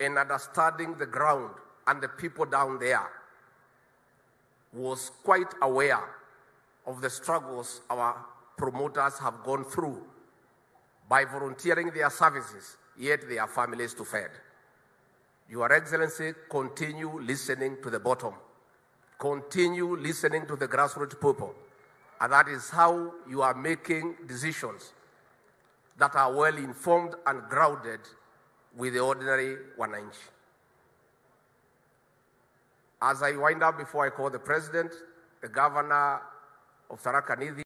and understanding the ground and the people down there, was quite aware of the struggles our promoters have gone through by volunteering their services, yet their families to fed. Your Excellency, continue listening to the bottom. Continue listening to the grassroots people. And that is how you are making decisions that are well informed and grounded with the ordinary Wananchi. As I wind up before I call the President, the Governor of Tharaka Nithi